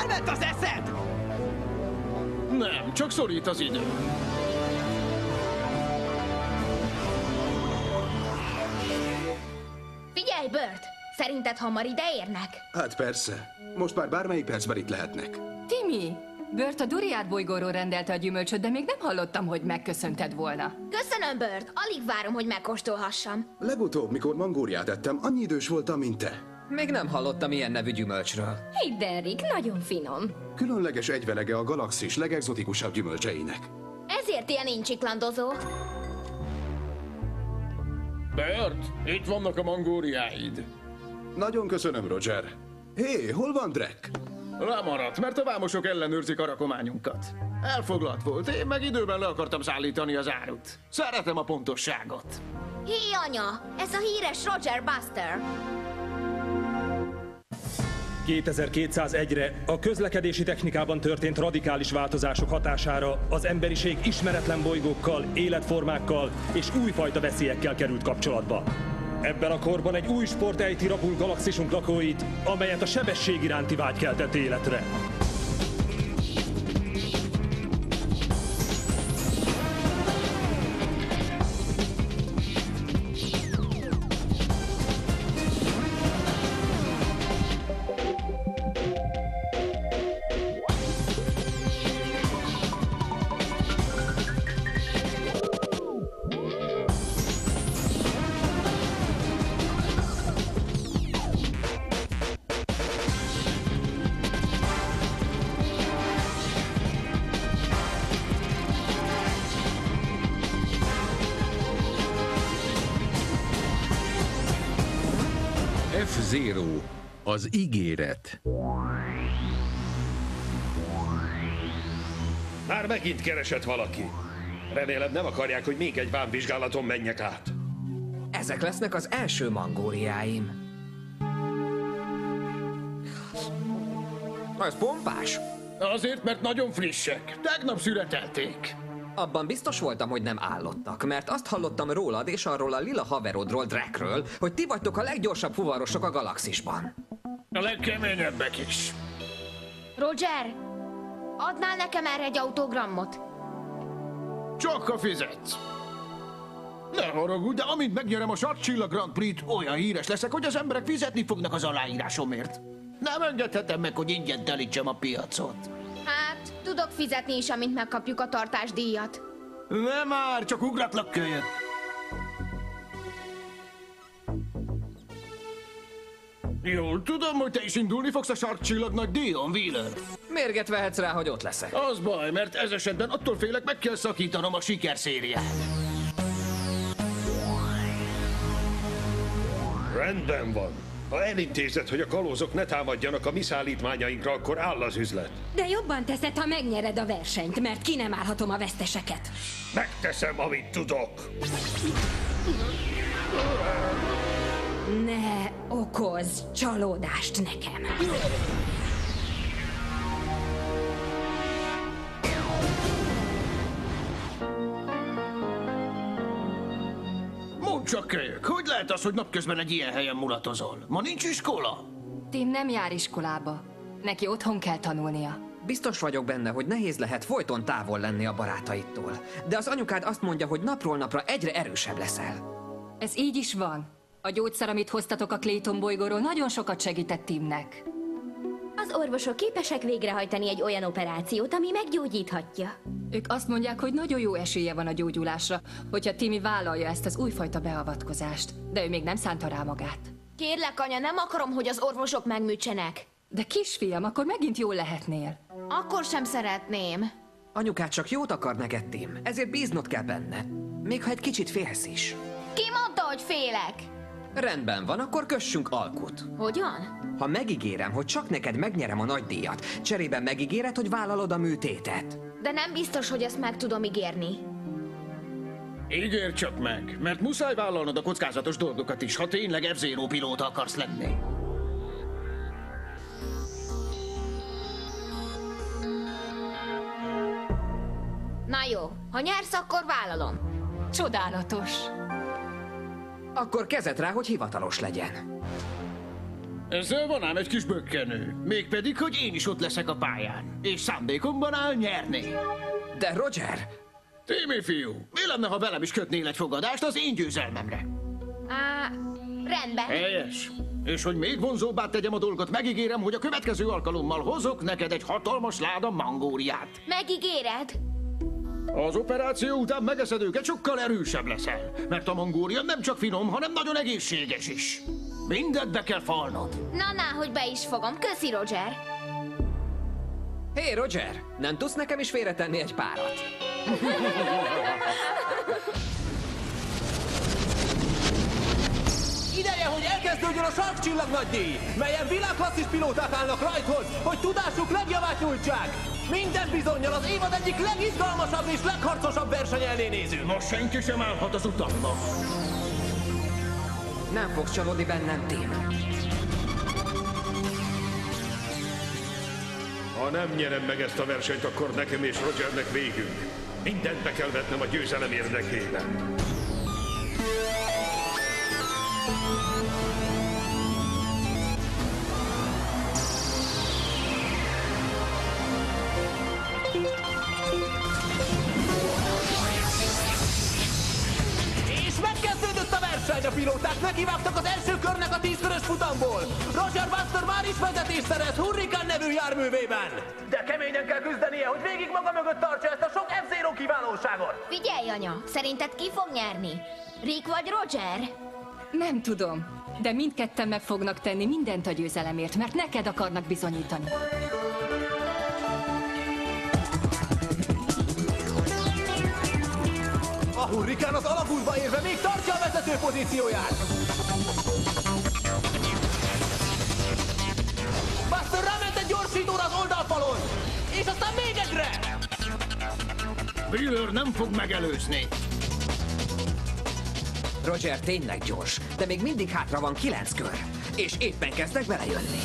Elment az eszed! Nem, csak szorít az idő. Figyelj, Bert! Szerinted hamar ide érnek? Hát persze. Most már bármelyik percben itt lehetnek. Timi! Bört a Duriát bolygóról rendelte a gyümölcsöt, de még nem hallottam, hogy megköszönted volna. Köszönöm, Bert! Alig várom, hogy megkóstolhassam. Legutóbb, mikor mangóriát ettem, annyi idős voltam, mint te. Még nem hallottam ilyen nevű gyümölcsről. Hidd el, Rick, nagyon finom. Különleges egyvelege a galaxis legexotikusabb gyümölcseinek. Ezért ilyen incsiklandozó. Bert, itt vannak a mangóriáid. Nagyon köszönöm, Roger. Hé, hol van Drek? Lemaradt, mert a vámosok ellenőrzik a rakományunkat. Elfoglalt volt, én meg időben le akartam szállítani az árut. Szeretem a pontosságot. Hé, anya! Ez a híres Roger Buster. 2201-re a közlekedési technikában történt radikális változások hatására az emberiség ismeretlen bolygókkal, életformákkal és újfajta veszélyekkel került kapcsolatba. Ebben a korban egy új sport ejti rabul galaxisunk lakóit, amelyet a sebesség iránti vágy keltett életre. F-Zero. Az ígéret. Már megint keresett valaki. Remélem nem akarják, hogy még egy vámvizsgálaton menjek át. Ezek lesznek az első mangóriáim. Ez pompás. Azért, mert nagyon frissek. Tegnap szüretelték. Abban biztos voltam, hogy nem állottak, mert azt hallottam rólad és arról a lila haverodról, Drekről, hogy ti vagytok a leggyorsabb fuvarosok a galaxisban. A legkeményebbek is. Roger! Adnál nekem erre egy autogramot? Csak ha fizetsz. Ne haragudj, de amint megnyerem a Sarcsillag Grand Prix-t, olyan híres leszek, hogy az emberek fizetni fognak az aláírásomért. Nem engedhetem meg, hogy ingyen telítsem a piacot. Tudok fizetni is, amint megkapjuk a tartásdíjat. Nem már, csak ugratlak kölyök. Jól tudom, hogy te is indulni fogsz a sarkcsillag nagy díjon, Wheeler. Mérget vehetsz rá, hogy ott leszek. Az baj, mert ez esetben attól félek, meg kell szakítanom a sikerszériát. Rendben van. Ha elintézed, hogy a kalózok ne támadjanak a mi szállítmányainkra, akkor áll az üzlet. De jobban teszed, ha megnyered a versenyt, mert ki nem állhatom a veszteseket. Megteszem, amit tudok. Ne okozz csalódást nekem. Csak kölyök, hogy lehet az, hogy napközben egy ilyen helyen mulatozol? Ma nincs iskola? Tim nem jár iskolába. Neki otthon kell tanulnia. Biztos vagyok benne, hogy nehéz lehet folyton távol lenni a barátaitól. De az anyukád azt mondja, hogy napról napra egyre erősebb leszel. Ez így is van. A gyógyszer, amit hoztatok a Clayton bolygóról, nagyon sokat segített Timnek. Az orvosok képesek végrehajtani egy olyan operációt, ami meggyógyíthatja. Ők azt mondják, hogy nagyon jó esélye van a gyógyulásra, hogyha Timi vállalja ezt az újfajta beavatkozást. De ő még nem szánta rá magát. Kérlek, anya, nem akarom, hogy az orvosok megműtsenek. De kisfiam, akkor megint jól lehetnél. Akkor sem szeretném. Anyukád csak jót akar neked, Tim. Ezért bíznod kell benne. Még ha egy kicsit félsz is. Ki mondta, hogy félek? Rendben van, akkor kössünk alkut. Hogyan? Ha megígérem, hogy csak neked megnyerem a nagy díjat, cserébe megígéred, hogy vállalod a műtétet. De nem biztos, hogy ezt meg tudom ígérni. Ígérd csak meg, mert muszáj vállalnod a kockázatos dolgokat is, ha tényleg F-Zero pilóta akarsz lenni. Na jó, ha nyersz, akkor vállalom. Csodálatos. Akkor kezet rá, hogy hivatalos legyen. Ezzel van ám egy kis bökkenő. Mégpedig, hogy én is ott leszek a pályán. És szándékomban áll nyerni. De Roger, Témi fiú, mi lenne, ha velem is kötnél egy fogadást az én győzelmemre? Á, rendben. Helyes. És hogy még vonzóbbá tegyem a dolgot, megígérem, hogy a következő alkalommal hozok neked egy hatalmas láda mangóriát. Megígéred? Az operáció után megeszed őket, sokkal erősebb leszel. Mert a mangória nem csak finom, hanem nagyon egészséges is. Mindent be kell falnod. Na, na, hogy be is fogom. Köszi, Roger. hé hey Roger, nem tudsz nekem is félretenni egy párat? Ideje, hogy elkezdődjön a sarkcsillag nagydíj, melyen világklasszis pilóták állnak rajthoz, hogy tudásuk legjavát nyújtsák. Minden bizonyal az évad egyik legizgalmasabb és legharcosabb verseny elé nézünk. Most senki sem állhat az utamba. Nem fogsz csalódni bennem, Tim. Ha nem nyerem meg ezt a versenyt, akkor nekem és Rogernek végünk. Mindent be kell vetnem a győzelem érdekében. Nekivágtak az első körnek a tízkörös futamból. Roger Buster már is vezetést szerez Hurricane nevű járművében. De keményen kell küzdenie, hogy végig maga mögött tartsa ezt a sok f kiválóságot. Figyelj, anya, szerinted ki fog nyerni? Rick vagy Roger? Nem tudom, de mindketten meg fognak tenni mindent a győzelemért, mert neked akarnak bizonyítani. A Hurrikán az alagútba érve még tartja a vezető pozícióját. Buster ráment egy gyorsítóra az oldalfalon, és aztán még egyre! Wheeler nem fog megelőzni. Roger tényleg gyors, de még mindig hátra van kilenc kör. És éppen kezdek belejönni.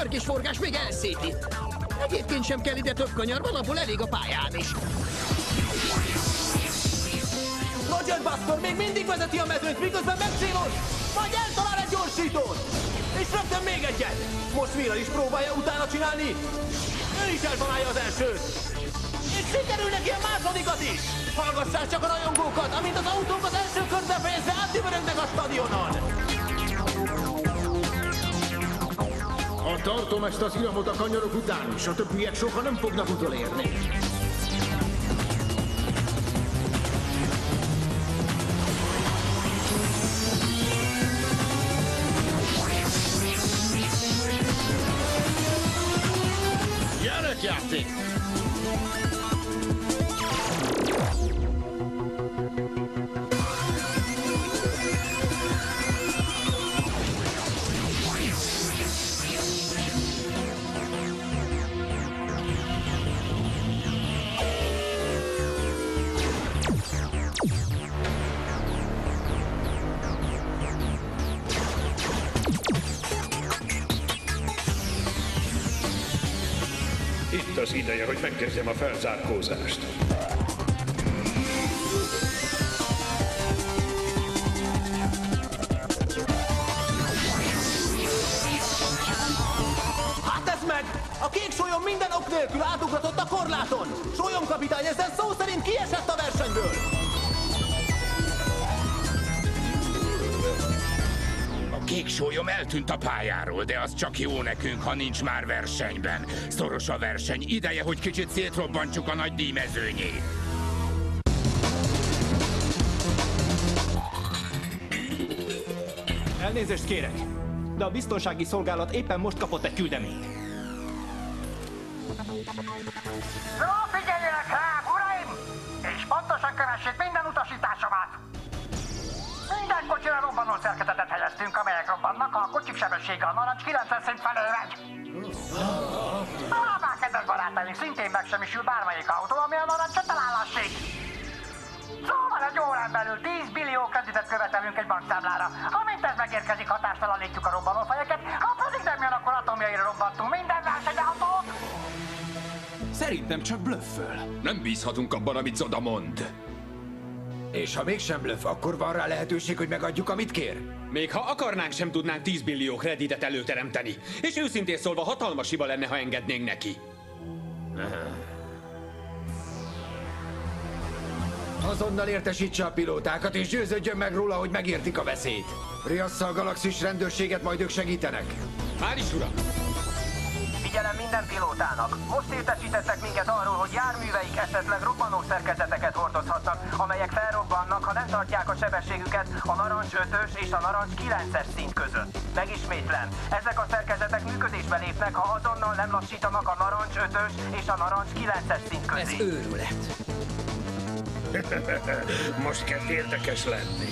Pörkés forgás még elszíti. Egyébként sem kell ide több kanyar, van abból elég a pályán is. Roger Buster még mindig vezeti a mezőt, miközben megcéloz, majd eltalál egy gyorsítót. És rögtön még egyet. Most Mila is próbálja utána csinálni. Ő is eltalálja az elsőt. És sikerül neki a másodikat is. Hallgassák csak a rajongókat, amint az autók az első kört befejezve átdübörögnek a stadionon. Tartom ezt az iramot a kanyarok után is, a többiek soha nem fognak utolérni. Az ideje, hogy megkezdjem a felzárkózást. Hát meg! A kék sólyom minden ok nélkül átugratott a korláton! Sólyom kapitány ezzel szó szerint kiesett Sólyom eltűnt a pályáról, de az csak jó nekünk, ha nincs már versenyben. Szoros a verseny, ideje, hogy kicsit szétrobbantsuk a nagy díjmezőnyét. Elnézést kérek, de a biztonsági szolgálat éppen most kapott egy küldeményt. Jó, figyeljenek rám, uraim! És pontosan kövessék minden utasításomat! Kocsira robbanó szerkezetet helyeztünk, amelyek robbannak, ha a kocsik sebessége a narancs 90 szint felé megy. Á, már kedves barátaink, szintén megsemmisül bármelyik autó, ami a narancsot elállásít. Szóval egy órán belül 10 billió kreditet követelünk egy bankszámlára. Amint ez megérkezik, hatástalanítjuk a robbanófejeket, ha pedig nem jön, akkor atomjaira robbantunk minden versenyautót. Szerintem csak blöfföl. Nem bízhatunk abban, amit Zoda mond. És ha mégsem blöff, akkor van rá lehetőség, hogy megadjuk, amit kér? Még ha akarnánk, sem tudnánk 10 millió kreditet előteremteni. És őszintén szólva hatalmas hiba lenne, ha engednénk neki. Azonnal értesítse a pilótákat, és győződjön meg róla, hogy megértik a veszélyt. Riassza a galaxis rendőrséget, majd ők segítenek. Már is, uram! Figyelem minden pilótának! Most értesítettek minket arról, hogy járműveik esetleg robbanó szerkezeteket hordozhatnak, amelyek felrobbannak, ha nem tartják a sebességüket a narancs 5-ös és a narancs 9-es szint között. Megismétlem, ezek a szerkezetek működésbe lépnek, ha azonnal nem lassítanak a narancs 5-ös és a narancs 9-es szint közé. Ez őrület. Most kezd érdekes lenni.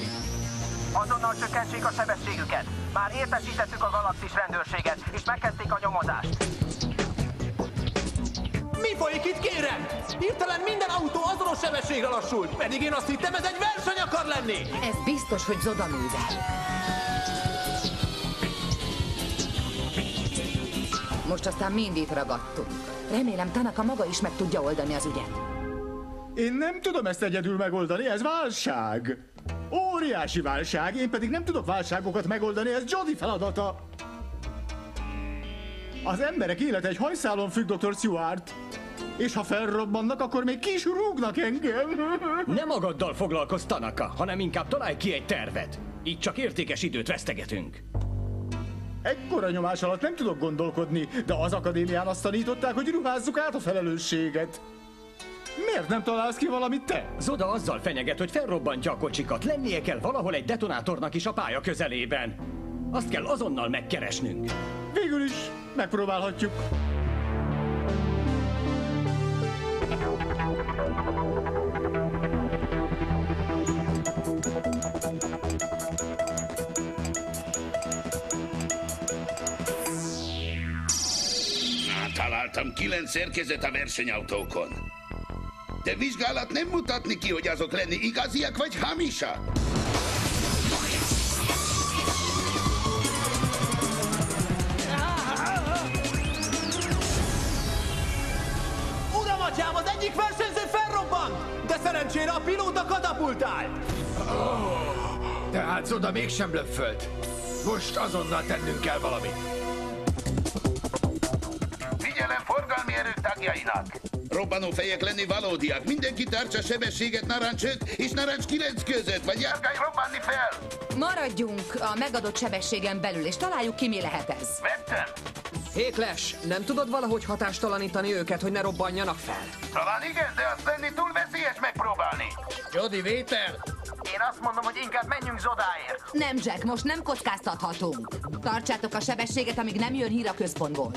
Azonnal csökkentsék a sebességüket. Már értesítettük a galaxis rendőrséget, és megkezdték a nyomozást. Mi folyik itt, kérem? Hirtelen minden autó azonos sebességre lassult, pedig én azt hittem, ez egy verseny akar lenni! Ez biztos, hogy Zoda művel. Most aztán mind itt ragadtunk. Remélem Tanaka maga is meg tudja oldani az ügyet. Én nem tudom ezt egyedül megoldani, ez válság. Óriási válság, én pedig nem tudok válságokat megoldani, ez Jody feladata. Az emberek élete egy hajszálon függ, Dr. Stewart. És ha felrobbannak, akkor még ki is rúgnak engem. Nem magaddal foglalkozz, Tanaka, hanem inkább találj ki egy tervet. Így csak értékes időt vesztegetünk. Ekkora nyomás alatt nem tudok gondolkodni, de az akadémián azt tanították, hogy ruházzuk át a felelősséget. Miért nem találsz ki valamit te? Zoda azzal fenyeget, hogy felrobbantja a kocsikat. Lennie kell valahol egy detonátornak is a pálya közelében. Azt kell azonnal megkeresnünk. Végül is megpróbálhatjuk. Találtam kilenc szerkezet a versenyautókon. De vizsgálat nem mutatni ki, hogy azok lenni igaziak vagy hamisak. Uram, atyám, az egyik versenyző felrobbant! De szerencsére a pilóta katapultált! Tehát Zoda mégsem blöffölt. Most azonnal tennünk kell valamit. Tagjainak! Robbanó fejek lenni valódiak. Mindenki tartsa sebességet narancs 5 és narancs 9 között, vagy járkálj robbanni fel! Maradjunk a megadott sebességen belül, és találjuk ki, mi lehet ez. Vettem! Hékles, nem tudod valahogy hatástalanítani őket, hogy ne robbanjanak fel? Talán igen, de azt lenni túl veszélyes megpróbálni. Jody vétel? Én azt mondom, hogy inkább menjünk Zodáért. Nem, Jack, most nem kockáztathatunk. Tartsátok a sebességet, amíg nem jön hír a központból.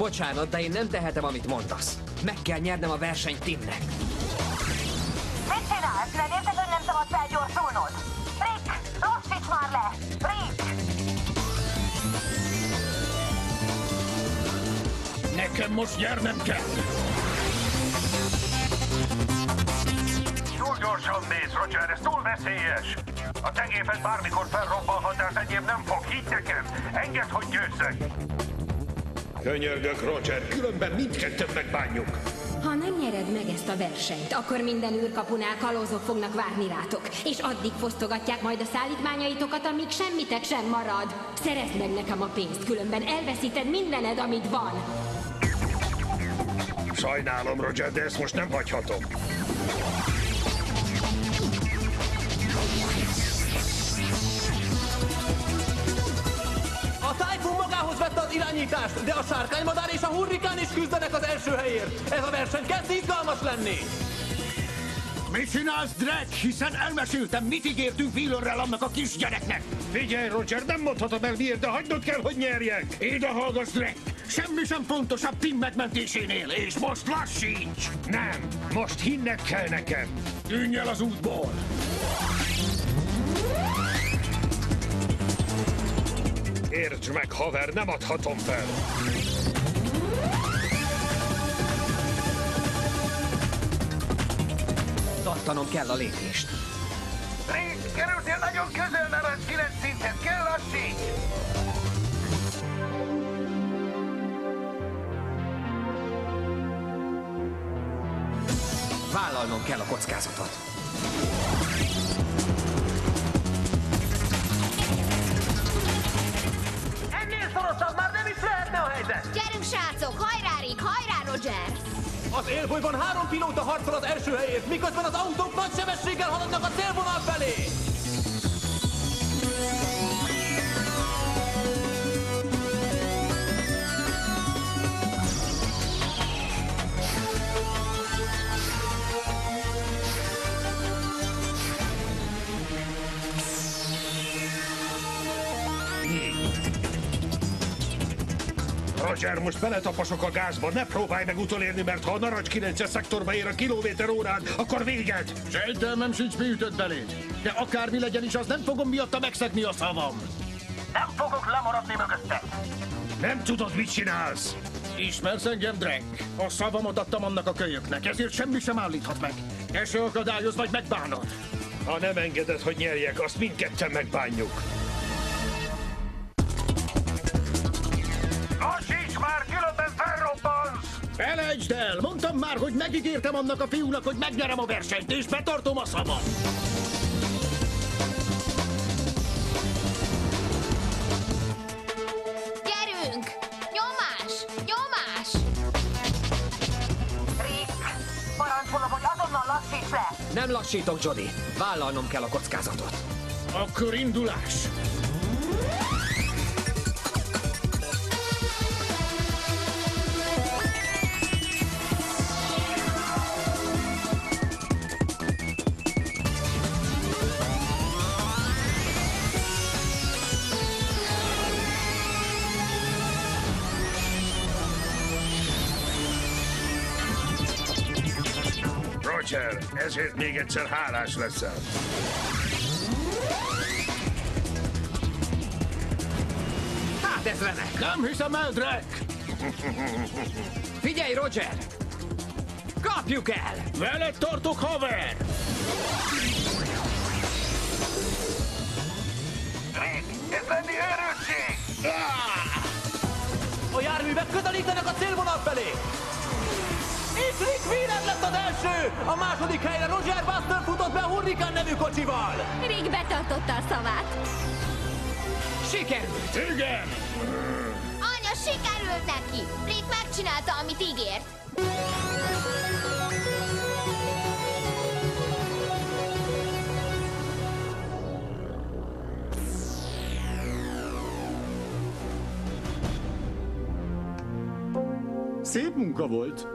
Bocsánat, de én nem tehetem, amit mondasz. Meg kell nyernem a versenyt Timnek. Mit csinálsz? Nem érted, hogy nem szabad felgyorsulnod? Rick, lassíts már le! Rick! Nekem most nyernem kell. Túl gyorsan mész, Roger, ez túl veszélyes. A tegépet bármikor felrobbanhat, de az egyéb nem fog, hidd nekem. Engedd, hogy győzzek. Könyörgök, Roger, különben mindketten megbánjuk. Ha nem nyered meg ezt a versenyt, akkor minden űrkapunál kalózok fognak várni rátok, és addig fosztogatják majd a szállítmányaitokat, amíg semmitek sem marad. Szerezd meg nekem a pénzt, különben elveszíted mindened, amit van. Sajnálom, Roger, de ezt most nem hagyhatom. Typhoon magához vette az irányítást, de a sárkánymadár és a hurrikán is küzdenek az első helyért. Ez a verseny kezd izgalmas lenni. Mit csinálsz, Dredd? Hiszen elmeséltem, mit ígértünk Wheelerrel annak a kisgyereknek. Figyelj, Roger, nem mondhatom el miért, de hagynod kell, hogy nyerjek. Ide hallgass, Dredd! Semmi sem fontosabb Tim megmentésénél, és most lassíts! Nem, most hinnek kell nekem. Tűnj el az útból! Értsd meg, haver, nem adhatom fel. Tartanom kell a lépést. Rick, kerültél nagyon közel narancs 9 szinthez, kell lassíts! Vállalnom kell a kockázatot. Gyerünk, srácok! Hajrá, Rick! Hajrá, Roger! Az élbolyban három pilóta harcol az első helyért, miközben az autók nagy sebességgel haladnak a célvonal felé! Roger, most beletaposok a gázba, ne próbálj meg utolérni, mert ha a narancs 9 szektorba ér a kilométer órán, akkor véged! Sejtelmem sincs, mi ütött beléd. De akármi legyen is, az nem fogom miatta megszegni a szavam. Nem fogok lemaradni mögötte. Nem tudod, mit csinálsz! Ismersz engem, Drake? A szavamat adtam annak a kölyöknek, ezért semmi sem állíthat meg. Te se akadályoz, vagy megbánod. Ha nem engeded, hogy nyerjek, azt mindketten megbánjuk. Felejtsd el! Mondtam már, hogy megígértem annak a fiúnak, hogy megnyerem a versenyt, és betartom a szavam. Gyerünk! Nyomás! Nyomás! Rick, parancsolom, hogy azonnal lassíts le! Nem lassítok, Jody. Vállalnom kell a kockázatot. Akkor indulás! Roger, ezért még egyszer hálás leszel. Hát ez remek. Nem hiszem el, Drake! Figyelj, Roger! Kapjuk el! Veled tartok, haver! Rick, ez lenni erősség! A járművek közelítenek a célvonal felé! Rick Wheeler lett az első! A második helyre Roger Buster futott be Hurricane nevű kocsival! Rick betartotta a szavát. Sikerült! Igen! Anya, sikerült neki! Rick megcsinálta, amit ígért. Szép munka volt.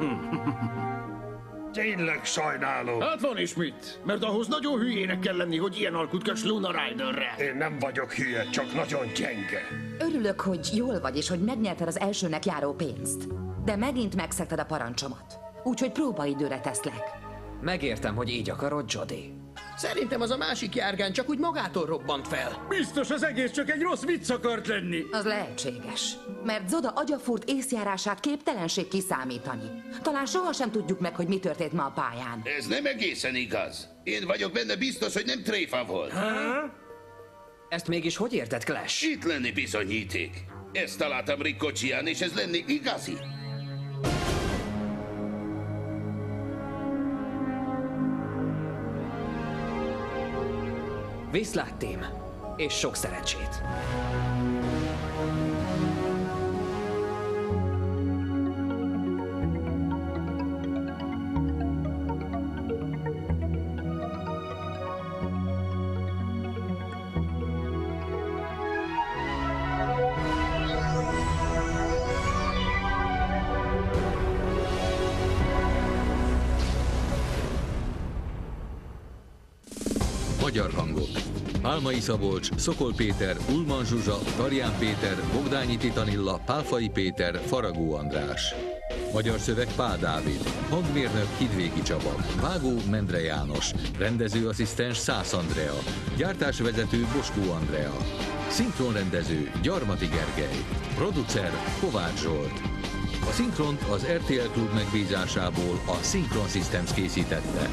Tényleg sajnálom. Hát van is mit, mert ahhoz nagyon hülyének kell lenni, hogy ilyen alkut kös Luna Riderre. Én nem vagyok hülye, csak nagyon gyenge. Örülök, hogy jól vagy, és hogy megnyerted az elsőnek járó pénzt. De megint megszegted a parancsomat. Úgyhogy próbaidőre teszlek. Megértem, hogy így akarod, Jody. Szerintem az a másik járgány csak úgy magától robbant fel. Biztos az egész csak egy rossz vicc akart lenni. Az lehetséges. Mert Zoda agyafúrt észjárását képtelenség kiszámítani. Talán sohasem tudjuk meg, hogy mi történt ma a pályán. Ez nem egészen igaz. Én vagyok benne biztos, hogy nem tréfa volt. Ezt mégis hogy érted, Clash? Itt lenni bizonyíték. Ezt találtam Rick kocsiján, és ez lenni igazi. Viszlát, Tim, és sok szerencsét. Magyar hangok. Pálmai Szabolcs, Szokol Péter, Ulman Zsuzsa, Tarján Péter, Bogdányi Titanilla, Pálfai Péter, Faragó András. Magyar szöveg Pál Dávid, hangmérnök Hidvégi Csaba, vágó Mendre János, rendezőasszisztens Szász Andrea, gyártásvezető Boskó Andrea, szinkronrendező Gyarmati Gergely, producer Kovács Zsolt. A szinkront az RTL Klub megbízásából a Synchron Systems készítette.